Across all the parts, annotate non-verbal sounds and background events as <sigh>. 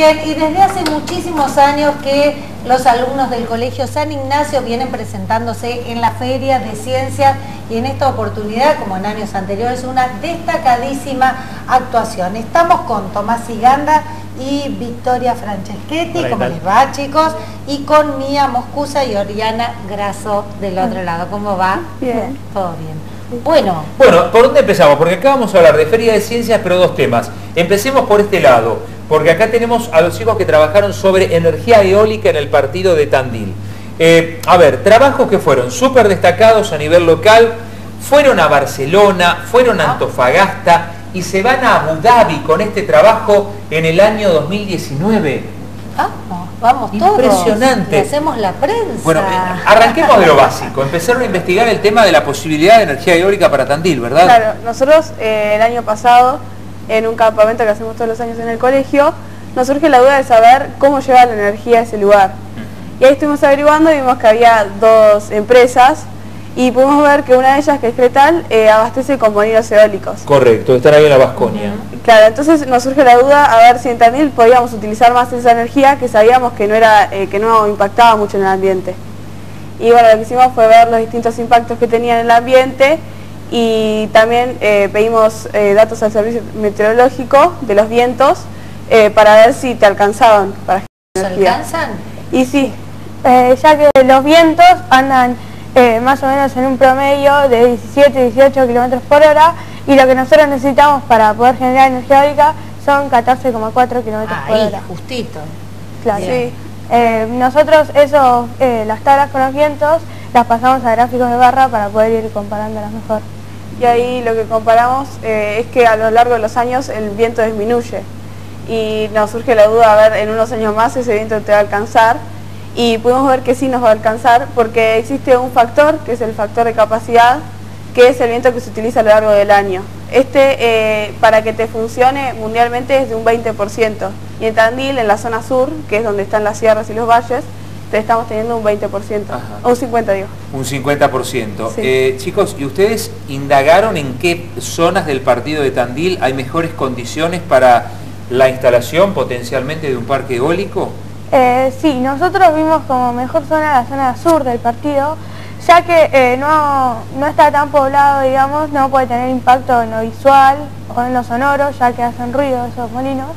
Bien, y desde hace muchísimos años que los alumnos del Colegio San Ignacio vienen presentándose en la Feria de Ciencias y en esta oportunidad, como en años anteriores, una destacadísima actuación. Estamos con Tomás Siganda y Victoria Franceschetti, ¿cómo les va chicos? Y con Mía Moscusa y Oriana Graso del otro lado. ¿Cómo va? Bien. Todo bien. Bueno. Bueno, ¿por dónde empezamos? Porque acá vamos a hablar de Feria de Ciencias, pero dos temas. Empecemos por este lado porque acá tenemos a los chicos que trabajaron sobre energía eólica en el partido de Tandil. Eh, a ver, trabajos que fueron súper destacados a nivel local, fueron a Barcelona, fueron a Antofagasta y se van a Abu Dhabi con este trabajo en el año 2019. Vamos, todos. Impresionante. hacemos la prensa. Bueno, eh, arranquemos de lo básico. Empezaron a investigar el tema de la posibilidad de energía eólica para Tandil, ¿verdad? Claro, nosotros eh, el año pasado en un campamento que hacemos todos los años en el colegio, nos surge la duda de saber cómo lleva la energía a ese lugar. Y ahí estuvimos averiguando y vimos que había dos empresas y pudimos ver que una de ellas, que es Cretal, eh, abastece con molinos eólicos. Correcto, están ahí en la Vasconia. Claro, entonces nos surge la duda a ver si en Tandil podíamos utilizar más esa energía que sabíamos que no, era, eh, que no impactaba mucho en el ambiente. Y bueno, lo que hicimos fue ver los distintos impactos que tenía en el ambiente y también eh, pedimos eh, datos al servicio meteorológico de los vientos eh, para ver si te alcanzaban para ¿Se alcanzan? Y sí. ya que los vientos andan más o menos en un promedio de 17, 18 kilómetros por hora y lo que nosotros necesitamos para poder generar energía eólica son 14,4 kilómetros por hora. justito. Claro. Sí. nosotros eso, las tablas con los vientos las pasamos a gráficos de barra para poder ir comparándolas mejor y ahí lo que comparamos eh, es que a lo largo de los años el viento disminuye y nos surge la duda, a ver, en unos años más ese viento te va a alcanzar y pudimos ver que sí nos va a alcanzar porque existe un factor, que es el factor de capacidad, que es el viento que se utiliza a lo largo del año. Este, eh, para que te funcione mundialmente, es de un 20%. Y en Tandil, en la zona sur, que es donde están las sierras y los valles, estamos teniendo un 20%, o un 50% digo. Un 50%. Eh, chicos, ¿y ustedes indagaron en qué zonas del partido de Tandil hay mejores condiciones para la instalación potencialmente de un parque eólico? Eh, sí, nosotros vimos como mejor zona la zona sur del partido, ya que eh, no, no está tan poblado, digamos, no puede tener impacto en lo visual o en lo sonoro, ya que hacen ruido esos molinos.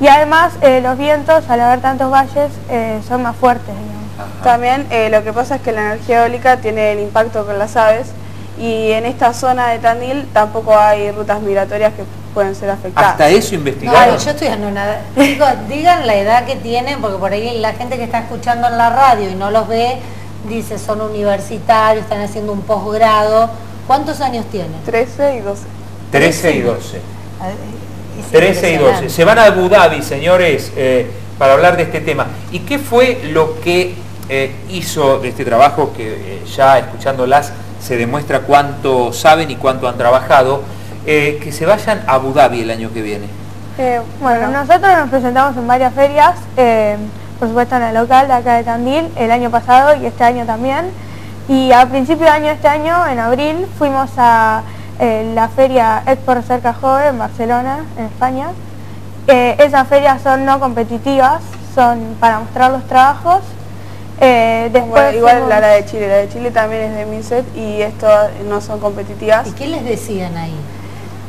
Y además eh, los vientos, al haber tantos valles, eh, son más fuertes. También lo que pasa es que la energía eólica tiene el impacto con las aves y en esta zona de Tandil tampoco hay rutas migratorias que pueden ser afectadas. ¿Hasta eso investigaron? No, yo estoy nada. digan la edad que tienen, porque por ahí la gente que está escuchando en la radio y no los ve, dice son universitarios, están haciendo un posgrado. ¿Cuántos años tienen? 13 y 12. 13 y 12. 13 y 12. Se van a Abu Dhabi, señores, eh, para hablar de este tema. ¿Y qué fue lo que eh, hizo de este trabajo, que eh, ya escuchándolas se demuestra cuánto saben y cuánto han trabajado, que se vayan a Abu Dhabi el año que viene? bueno, nosotros nos presentamos en varias ferias, por supuesto en el local de acá de Tandil, el año pasado y este año también. Y a principio de año de este año, en abril, fuimos a la feria Expo Cerca Joven en Barcelona, en España. Eh, esas ferias son no competitivas, son para mostrar los trabajos. Eh, después igual la de Chile, la de Chile también es de MINSET y esto no son competitivas. ¿Y qué les decían ahí?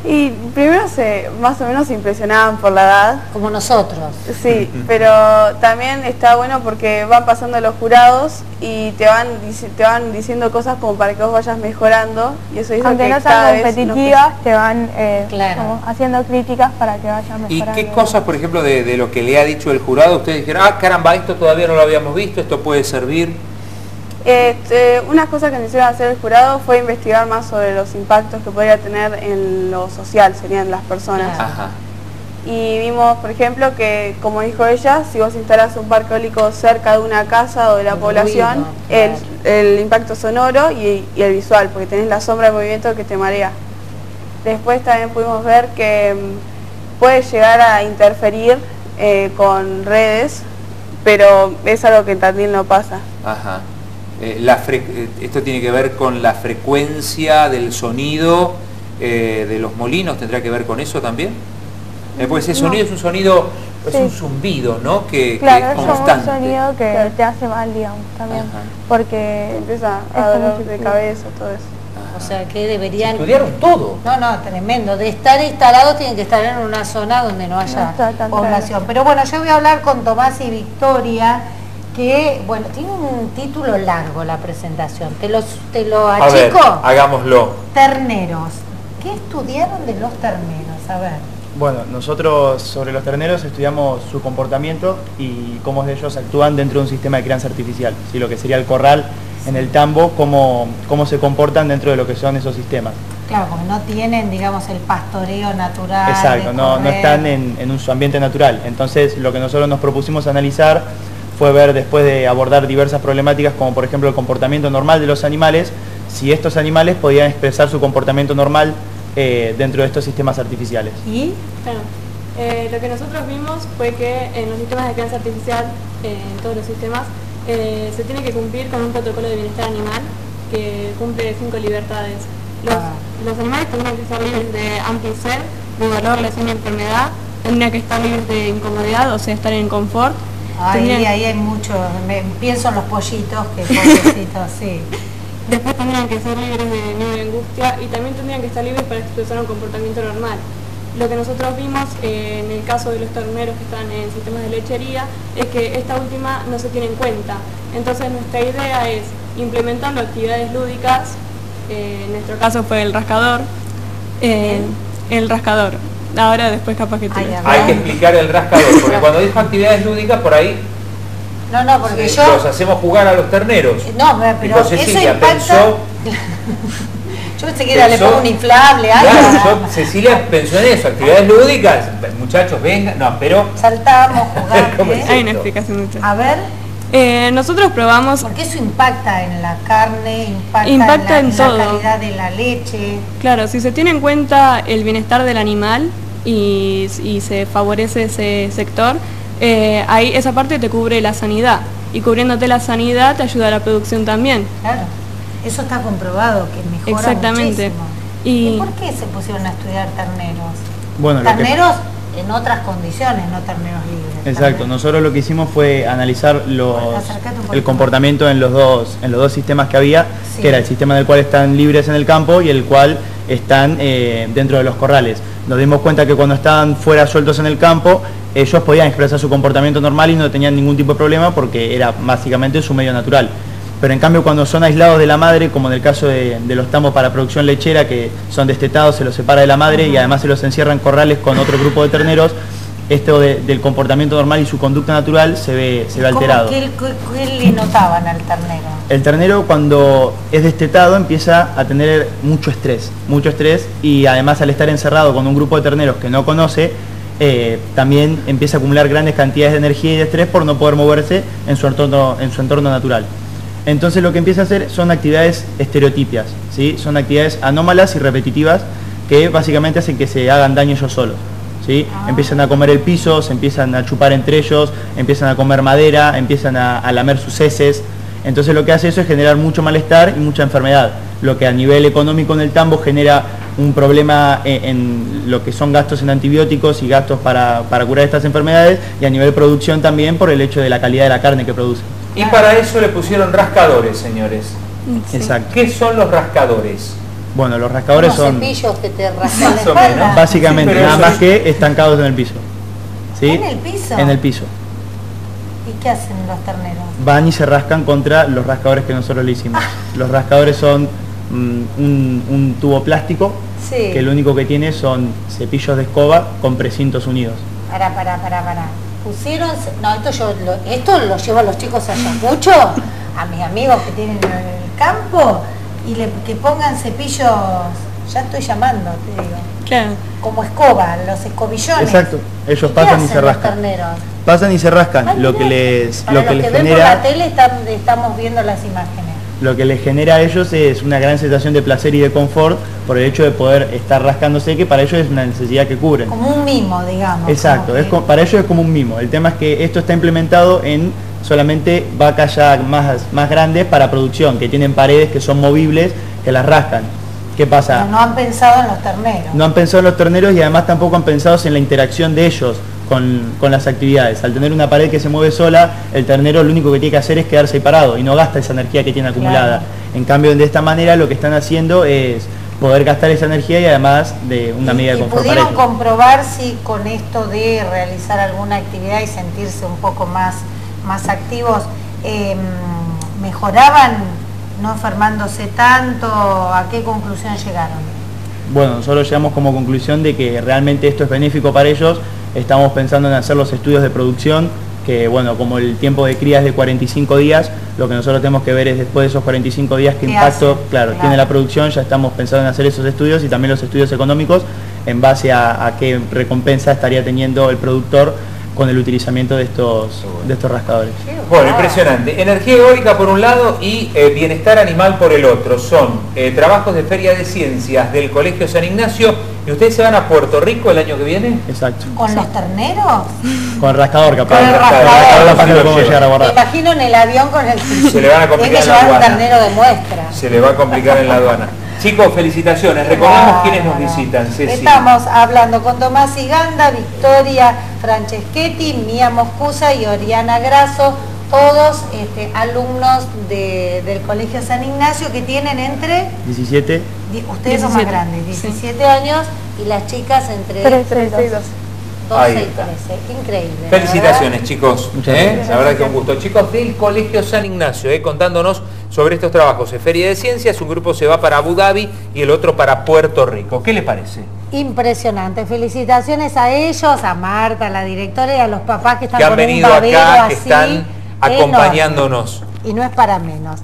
Y primero se más o menos se impresionaban por la edad. Como nosotros. Sí, pero también está bueno porque van pasando los jurados y te van, te van diciendo cosas como para que vos vayas mejorando. Y eso Aunque no sean competitivas, te van eh, haciendo críticas para que vayas mejorando. ¿Y qué cosas, por ejemplo, de, de, lo que le ha dicho el jurado, ustedes dijeron, ah, caramba, esto todavía no lo habíamos visto, esto puede servir? Este, una cosa que nos hicieron hacer el jurado fue investigar más sobre los impactos que podría tener en lo social, serían las personas. Y vimos, por ejemplo, que, como dijo ella, si vos instalas un parque eólico cerca de una casa o de la población, el, impacto sonoro y, el visual, porque tenés la sombra de movimiento que te marea. Después también pudimos ver que mm, puede llegar a interferir eh, con redes, pero es algo que también no pasa. Ajá. Eh, eh, esto tiene que ver con la frecuencia del sonido eh, de los molinos, ¿tendrá que ver con eso también? Después ese sonido es un sonido, es un zumbido, ¿no? Que, claro, es un sonido que te hace mal, digamos, también. Porque empieza a dolor de cabeza, todo eso. O sea que deberían... estudiaron todo. No, no, tremendo. De estar instalados tienen que estar en una zona donde no haya población. Pero bueno, yo voy a hablar con Tomás y Victoria, que, bueno, tiene un título largo la presentación. ¿Te, los, te lo achico? hagámoslo. Terneros. ¿Qué estudiaron de los terneros? A ver. Bueno, nosotros sobre los terneros estudiamos su comportamiento y cómo ellos actúan dentro de un sistema de crianza artificial, ¿sí? lo que sería el corral en el tambo, cómo, cómo se comportan dentro de lo que son esos sistemas. Claro, porque no tienen, digamos, el pastoreo natural. Exacto, no, están en, en su ambiente natural. Entonces, lo que nosotros nos propusimos analizar fue ver, después de abordar diversas problemáticas, como por ejemplo el comportamiento normal de los animales, si estos animales podían expresar su comportamiento normal eh, dentro de estos sistemas artificiales. ¿Y? Eh, lo que nosotros vimos fue que en los sistemas de crianza artificial, eh, en todos los sistemas, se tiene que cumplir con un protocolo de bienestar animal que cumple cinco libertades. Los, ah. los animales tendrían que estar libres de hambre y sed, de dolor, lesión y enfermedad, tendrían que estar libres de incomodidad, o sea, estar en confort. Ay, ahí hay mucho, pienso en los pollitos, que <laughs> pobrecitos, sí. Después tendrían que ser libres de miedo y angustia y también tendrían que estar libres para expresar un comportamiento normal. Lo que nosotros vimos eh, en el caso de los terneros que están en sistemas de lechería es que esta última no se tiene en cuenta. Entonces nuestra idea es implementando actividades lúdicas, eh, en nuestro caso fue el rascador, eh, el rascador. Ahora después capaz que te... Hay que explicar el rascador, porque <laughs> cuando dijo actividades lúdicas por ahí no, no, porque yo... Los hacemos jugar a los terneros. No, pero Cecilia eso pensó... <laughs> yo pensé que era, le pongo un inflable, algo. Claro, yo, Cecilia pensó en eso, actividades lúdicas, muchachos, vengan, no, pero... Saltamos, <laughs> jugar. ¿eh? Hay una explicación mucho. A ver... Eh, nosotros probamos... Porque eso impacta en la carne, impacta, en, la, calidad de la leche. Claro, si se tiene en cuenta el bienestar del animal y, y se favorece ese sector, eh, ahí esa parte te cubre la sanidad y cubriéndote la sanidad te ayuda a la producción también. Claro, eso está comprobado que mejora Exactamente. Y... por qué se pusieron a estudiar terneros? Bueno, terneros en otras condiciones, no terneros libres. Exacto, nosotros lo que hicimos fue analizar los, el comportamiento en los dos, en los dos sistemas que había, que era el sistema del cual están libres en el campo y el cual están eh, dentro de los corrales. Nos dimos cuenta que cuando estaban fuera sueltos en el campo, ellos podían expresar su comportamiento normal y no tenían ningún tipo de problema porque era básicamente su medio natural. Pero en cambio cuando son aislados de la madre, como en el caso de, los tambos para producción lechera, que son destetados, se los separa de la madre y además se los encierra en corrales con otro grupo de terneros, esto del comportamiento normal y su conducta natural se ve, se ve alterado. ¿Qué, le notaban al ternero? El ternero cuando es destetado empieza a tener mucho estrés, mucho estrés y además al estar encerrado con un grupo de terneros que no conoce, eh, también empieza a acumular grandes cantidades de energía y de estrés por no poder moverse en su entorno, en su entorno natural. Entonces lo que empieza a hacer son actividades estereotipias, ¿sí? son actividades anómalas y repetitivas que básicamente hacen que se hagan daño ellos solos. ¿sí? Ah. Empiezan a comer el piso, se empiezan a chupar entre ellos, empiezan a comer madera, empiezan a, a lamer sus heces. Entonces lo que hace eso es generar mucho malestar y mucha enfermedad, lo que a nivel económico en el tambo genera un problema en, lo que son gastos en antibióticos y gastos para, curar estas enfermedades y a nivel producción también por el hecho de la calidad de la carne que produce. Y para eso le pusieron rascadores, señores. Exacto. ¿Qué son los rascadores? Bueno, los rascadores son... cepillos que te rascan Básicamente, nada más que estancados en el piso. ¿Sí? ¿En el piso? En el piso. ¿Y qué hacen los terneros? Van y se rascan contra los rascadores que nosotros le hicimos. Ah. Los rascadores son mm, un, tubo plástico que lo único que tiene son cepillos de escoba con precintos unidos. Para, para, para, para. Pusieron, no, esto yo lo, esto lo llevo a los chicos allá mucho, a mis amigos que tienen en el campo, y le, que pongan cepillos, ya estoy llamando, te digo. Claro. Como escoba, los escobillones. Exacto, ellos pasan y se rascan. Pasan y se rascan, lo que les, lo que, les genera... Por la tele estamos viendo las imágenes lo que les genera a ellos es una gran sensación de placer y de confort por el hecho de poder estar rascándose, que para ellos es una necesidad que cubren. Como un mimo, digamos. Exacto, es para ellos es como un mimo. El tema es que esto está implementado en solamente vacas ya más, más grandes para producción, que tienen paredes que son movibles, que las rascan. ¿Qué pasa? no han pensado en los terneros. No han pensado en los terneros y además tampoco han pensado en la interacción de ellos con, las actividades. Al tener una pared que se mueve sola, el ternero lo único que tiene que hacer es quedarse parado y no gasta esa energía que tiene acumulada. En cambio, de esta manera lo que están haciendo es poder gastar esa energía y además de una medida de confort. ¿Pudieron comprobar si con esto de realizar alguna actividad y sentirse un poco más, más activos, em, mejoraban no enfermándose tanto? ¿A qué conclusión llegaron? Bueno, nosotros llegamos como conclusión de que realmente esto es benéfico para ellos. Estamos pensando en hacer los estudios de producción, que bueno, como el tiempo de cría es de 45 días, lo que nosotros tenemos que ver es después de esos 45 días qué, impacto claro, tiene la producción, ya estamos pensando en hacer esos estudios y también los estudios económicos en base a qué recompensa estaría teniendo el productor con el utilizamiento de estos, de estos rascadores. Bueno, impresionante. Energía eólica por un lado y eh, bienestar animal por el otro. Son eh, trabajos de Feria de Ciencias del Colegio San Ignacio y ustedes se van a Puerto Rico el año que viene. Exacto. ¿Con los terneros? Con el rascador, capaz. Con el rascador. Me imagino en el avión con el... Se le van a complicar en la aduana. un ternero de muestra. Se le va a complicar en la aduana. Chicos, felicitaciones. Recordemos quiénes nos visitan. Estamos hablando con Tomás Iganda, Victoria Franceschetti, Mía Moscusa y Oriana Grasso, todos este, alumnos del Colegio San Ignacio que tienen entre... 17. Ustedes son más grandes, 17 años y las chicas entre... 13 y 12. 12 y 13, increíble. Felicitaciones chicos, Muchas ¿eh? la verdad que un gusto. Chicos del Colegio San Ignacio, ¿eh? contándonos sobre estos trabajos en Feria de Ciencias, un grupo se va para Abu Dhabi y el otro para Puerto Rico. ¿Qué le parece? Impresionante, felicitaciones a ellos, a Marta, a la directora y a los papás que están que han venido acá, que están acompañándonos. Y no es para menos.